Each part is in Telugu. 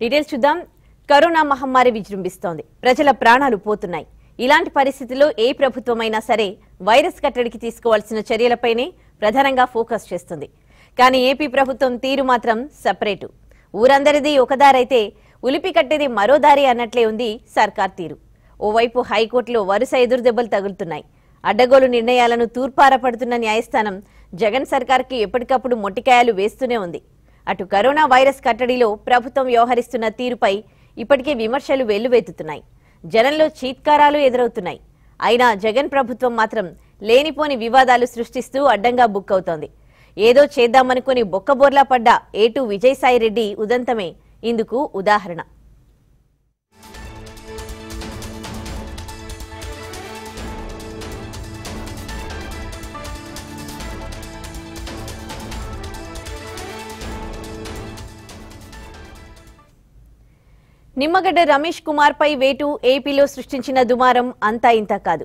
డీటెయిల్స్ చూద్దాం. కరోనా మహమ్మారి విజృంభిస్తోంది. ప్రజల ప్రాణాలు పోతున్నాయి. ఇలాంటి పరిస్థితుల్లో ఏ ప్రభుత్వమైనా సరే వైరస్ కట్టడికి తీసుకోవాల్సిన చర్యలపైనే ప్రధానంగా ఫోకస్ చేస్తుంది. కానీ ఏపీ ప్రభుత్వం తీరు మాత్రం సపరేటు. ఊరందరిది ఒకదారైతే ఉలిపి కట్టేది మరో దారి అన్నట్లే ఉంది సర్కార్ తీరు. ఓవైపు హైకోర్టులో వరుస ఎదురుదెబ్బలు తగులుతున్నాయి. అడ్డగోలు నిర్ణయాలను తూర్పారపడుతున్న న్యాయస్థానం జగన్ సర్కార్కి ఎప్పటికప్పుడు మొట్టికాయలు వేస్తూనే ఉంది. అటు కరోనా వైరస్ కట్టడిలో ప్రభుత్వం వ్యవహరిస్తున్న తీరుపై ఇప్పటికే విమర్శలు వెల్లువెత్తుతున్నాయి. జనంలో చీత్కారాలు ఎదురవుతున్నాయి. అయినా జగన్ ప్రభుత్వం మాత్రం లేనిపోని వివాదాలు సృష్టిస్తూ అడ్డంగా బుక్ అవుతోంది. ఏదో చేద్దామనుకుని బొక్కబోర్లా పడ్డ ఏటు విజయసాయిరెడ్డి ఉదంతమే. ఇందుకు ఉదాహరణ. నిమ్మగడ్డ రమేష్ కుమార్ పై వేటు ఏపీలో సృష్టించిన దుమారం అంతా ఇంత కాదు.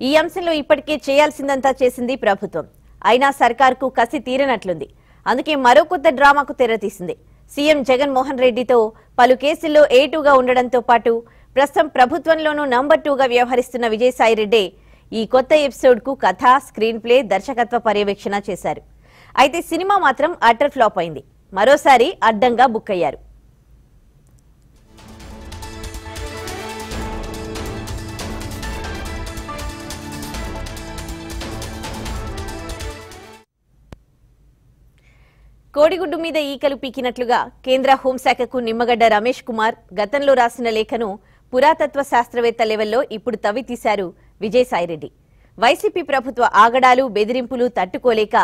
ఈ అంశంలో ఇప్పటికే చేయాల్సిందంతా చేసింది ప్రభుత్వం. అయినా సర్కార్కు కసి తీరనట్లుంది. అందుకే మరో కొత్త డ్రామాకు తెరతీసింది సీఎం జగన్మోహన్ రెడ్డితో పలు కేసుల్లో ఏటూగా ఉండడంతో పాటు ప్రస్తుతం ప్రభుత్వంలోనూ నంబర్ టూగా వ్యవహరిస్తున్న విజయసాయిరెడ్డి ఈ కొత్త ఎపిసోడ్కు కథ స్క్రీన్ ప్లే దర్శకత్వ పర్యవేక్షణ చేశారు. అయితే సినిమా మాత్రం అటర్ ఫ్లాప్ అయింది. మరోసారి అడ్డంగా బుక్ అయ్యారు. కోడిగుడ్డు మీద ఈకలు పీకినట్లుగా కేంద్ర హోంశాఖకు నిమ్మగడ్డ రమేష్ కుమార్ గతంలో రాసిన లేఖను పురాతత్వ శాస్త్రవేత్త లెవెల్లో ఇప్పుడు తవ్వి తీశారు విజయసాయిరెడ్డి. వైసీపీ ప్రభుత్వ ఆగడాలు బెదిరింపులు తట్టుకోలేక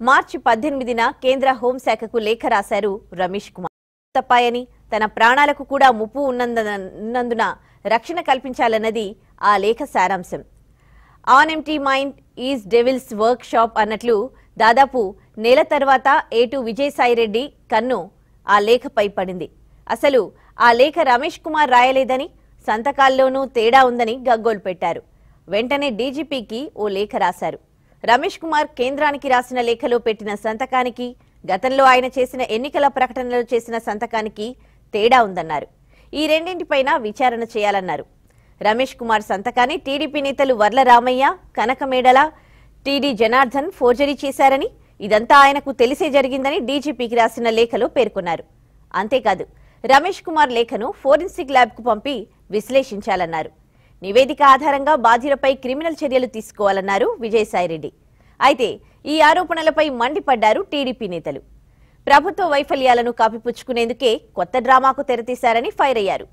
మార్చి పద్దెనిమిదిన కేంద్ర హోంశాఖకు లేఖ రాశారు రమేష్ కుమార్. తప్పాయని తన ప్రాణాలకు కూడా ముప్పు ఉన్నందున ఉన్నందున రక్షణ కల్పించాలన్నది ఆ లేఖ సారాంశం. An empty mind is devil's workshop అన్నట్లు దాదాపు నెల తర్వాత ఏటు విజయసాయిరెడ్డి కన్ను ఆ లేఖపై పడింది. అసలు ఆ లేఖ రమేష్ కుమార్ రాయలేదని సంతకాల్లోనూ తేడా ఉందని గగ్గోలు పెట్టారు. వెంటనే డీజీపీకి ఓ లేఖ రాశారు. రమేష్ కుమార్ కేంద్రానికి రాసిన లేఖలో పెట్టిన సంతకానికి గతంలో ఆయన చేసిన ఎన్నికల ప్రకటనలో చేసిన సంతకానికి తేడా ఉందన్నారు. ఈ రెండింటిపైన విచారణ చేయాలన్నారు. రమేష్ కుమార్ సంతకాన్ని టీడీపీ నేతలు వర్ల రామయ్య కనకమేడల టీడీ జనార్దన్ ఫోర్జరీ చేశారని ఇదంతా ఆయనకు తెలిసే జరిగిందని డీజీపీకి రాసిన లేఖలో పేర్కొన్నారు. అంతేకాదు రమేష్ కుమార్ లేఖను ఫోరెన్సిక్ ల్యాబ్కు పంపి విశ్లేషించాలన్నారు. నివేదిక ఆధారంగా బాధ్యులపై క్రిమినల్ చర్యలు తీసుకోవాలన్నారు విజయసాయిరెడ్డి. అయితే ఈ ఆరోపణలపై మండిపడ్డారు టీడీపీ నేతలు. ప్రభుత్వ వైఫల్యాలను కాపిపుచ్చుకునేందుకే కొత్త డ్రామాకు తెరతీశారని ఫైర్ అయ్యారు.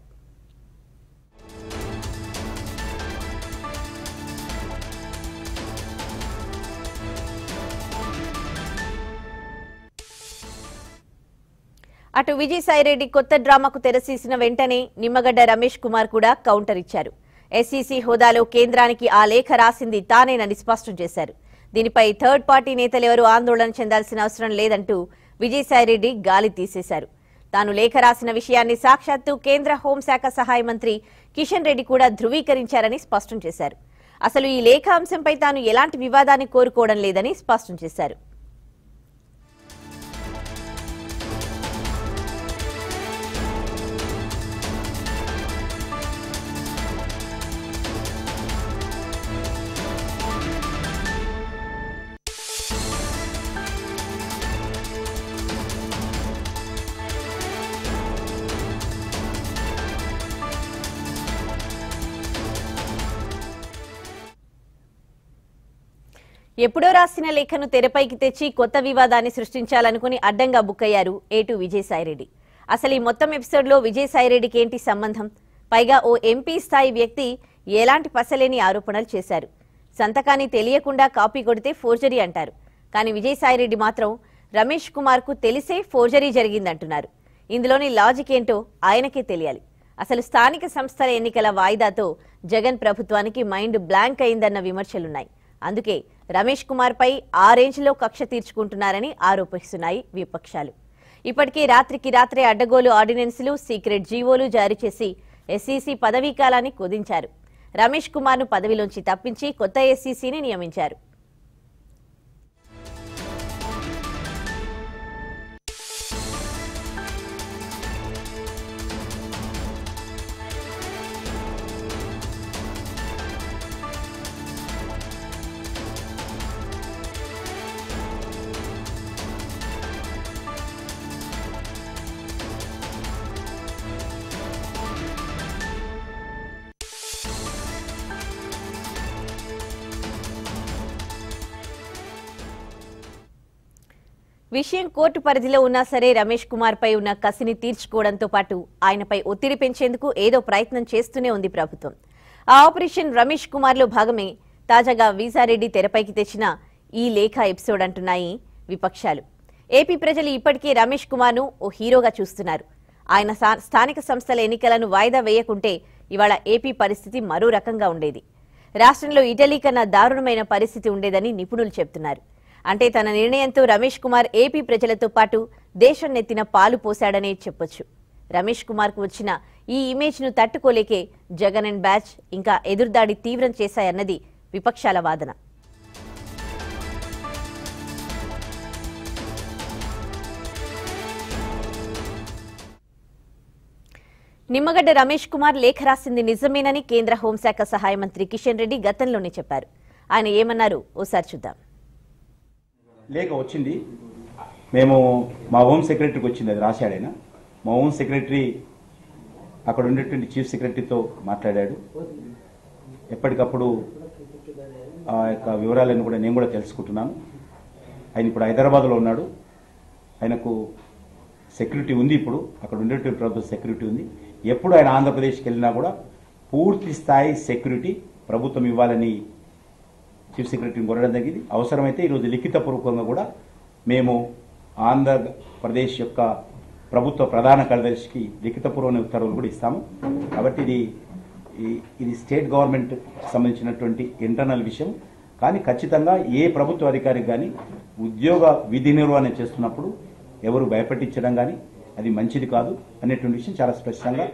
అటు విజయసాయిరెడ్డి కొత్త డ్రామాకు తెరసీసిన వెంటనే నిమ్మగడ్డ రమేష్ కుమార్ కూడా కౌంటర్ ఇచ్చారు. ఎస్సీసీ హోదాలో కేంద్రానికి ఆ లేఖ రాసింది తానేనని స్పష్టం చేశారు. దీనిపై థర్డ్ పార్టీ నేతలెవరూ ఆందోళన చెందాల్సిన అవసరం లేదంటూ విజయసాయిరెడ్డి గాలి తీసేశారు. తాను లేఖ రాసిన విషయాన్ని సాక్షాత్తు కేంద్ర హోంశాఖ సహాయ మంత్రి కిషన్ రెడ్డి కూడా ధృవీకరించారని స్పష్టం చేశారు. అసలు ఈ లేఖ అంశంపై తాను ఎలాంటి వివాదాన్ని కోరుకోవడం లేదని స్పష్టం చేశారు. ఎప్పుడో రాసిన లేఖను తెరపైకి తెచ్చి కొత్త వివాదాన్ని సృష్టించాలనుకుని అడ్డంగా బుక్ అయ్యారు ఏటు విజయసాయిరెడ్డి. అసలు ఈ మొత్తం ఎపిసోడ్లో విజయసాయిరెడ్డికి ఏంటి సంబంధం? పైగా ఓ ఎంపీ స్థాయి వ్యక్తి ఎలాంటి పసలేని ఆరోపణలు చేశారు? సంతకాన్ని తెలియకుండా కాపీ కొడితే ఫోర్జరీ అంటారు. కానీ విజయసాయిరెడ్డి మాత్రం రమేష్ కుమార్కు తెలిసే ఫోర్జరీ జరిగిందంటున్నారు. ఇందులోని లాజిక్ ఏంటో ఆయనకే తెలియాలి. అసలు స్థానిక సంస్థల ఎన్నికల వాయిదాతో జగన్ ప్రభుత్వానికి మైండ్ బ్లాంక్ అయిందన్న విమర్శలున్నాయి. అందుకే రమేష్ కుమార్ పై ఆ రేంజ్లో కక్ష తీర్చుకుంటున్నారని ఆరోపిస్తున్నాయి విపక్షాలు. ఇప్పటికే రాత్రికి రాత్రే అడ్డగోలు ఆర్డినెన్సులు సీక్రెట్ జీవోలు జారీ చేసి ఎస్సీసీ పదవీ కాలాన్ని కుదించారు. రమేష్ కుమార్ను పదవిలోంచి తప్పించి కొత్త ఎస్సీసీని నియమించారు. విషయం కోర్టు పరిధిలో ఉన్నా సరే రమేష్ కుమార్ పై ఉన్న కసిని తీర్చుకోవడంతో పాటు ఆయనపై ఒత్తిడి పెంచేందుకు ఏదో ప్రయత్నం చేస్తూనే ఉంది ప్రభుత్వం. ఆ ఆపరేషన్ రమేష్ కుమార్లో భాగమే తాజాగా వీసారెడ్డి తెరపైకి తెచ్చిన ఈ లేఖ ఎపిసోడ్ అంటున్నాయి విపక్షాలు. ఏపీ ప్రజలు ఇప్పటికే రమేష్ కుమార్ను ఓ హీరోగా చూస్తున్నారు. ఆయన స్థానిక సంస్థల ఎన్నికలను వాయిదా వేయకుంటే ఇవాళ ఏపీ పరిస్థితి మరో రకంగా ఉండేది. రాష్ట్రంలో ఇటలీ కన్నా దారుణమైన పరిస్థితి ఉండేదని నిపుణులు చెబుతున్నారు అంటే తన నిర్ణయంతో రమేష్ కుమార్ ఏపీ ప్రజలతో పాటు దేశం నెత్తిన పాలు పోశాడనే చెప్పొచ్చు. రమేష్ కుమార్కు వచ్చిన ఈ ఇమేజ్ను తట్టుకోలేకే జగన్ అండ్ బ్యాచ్ ఇంకా ఎదురుదాడి తీవ్రం చేశాయన్నది విపక్షాల వాదన. నిమ్మగడ్డ రమేష్ కుమార్ లేఖ రాసింది నిజమేనని కేంద్ర హోంశాఖ సహాయ మంత్రి కిషన్ రెడ్డి గతంలోనే చెప్పారు. ఆయన ఏమన్నారు? ఓసారి చూద్దాం. లేఖ వచ్చింది. మేము మా హోమ్ సెక్రటరీకి వచ్చింది అది రాశాడు ఆయన. మా హోమ్ సెక్రటరీ అక్కడ ఉండేటువంటి చీఫ్ సెక్రటరీతో మాట్లాడాడు. ఎప్పటికప్పుడు ఆ యొక్క వివరాలను కూడా నేను కూడా తెలుసుకుంటున్నాను. ఆయన ఇప్పుడు హైదరాబాద్లో ఉన్నాడు. ఆయనకు సెక్యూరిటీ ఉంది ఇప్పుడు. అక్కడ ఉండేటువంటి ప్రభుత్వ సెక్యూరిటీ ఉంది. ఎప్పుడు ఆయన ఆంధ్రప్రదేశ్కి వెళ్ళినా కూడా పూర్తి స్థాయి సెక్యూరిటీ ప్రభుత్వం ఇవ్వాలని చీఫ్ సెక్రటరీని కోరడం జరిగింది. అవసరమైతే ఈరోజు లిఖితపూర్వకంగా కూడా మేము ఆంధ్రప్రదేశ్ యొక్క ప్రభుత్వ ప్రధాన కార్యదర్శికి లిఖితపూర్వమైన ఉత్తర్వులు కూడా ఇస్తాము. కాబట్టి ఇది ఇది స్టేట్ గవర్నమెంట్ సంబంధించినటువంటి ఇంటర్నల్ విషయం. కానీ ఖచ్చితంగా ఏ ప్రభుత్వ అధికారికి కానీ ఉద్యోగ విధి నిర్వహణ చేస్తున్నప్పుడు ఎవరు భయపెట్టించడం కానీ అది మంచిది కాదు అనేటువంటి విషయం చాలా స్పష్టంగా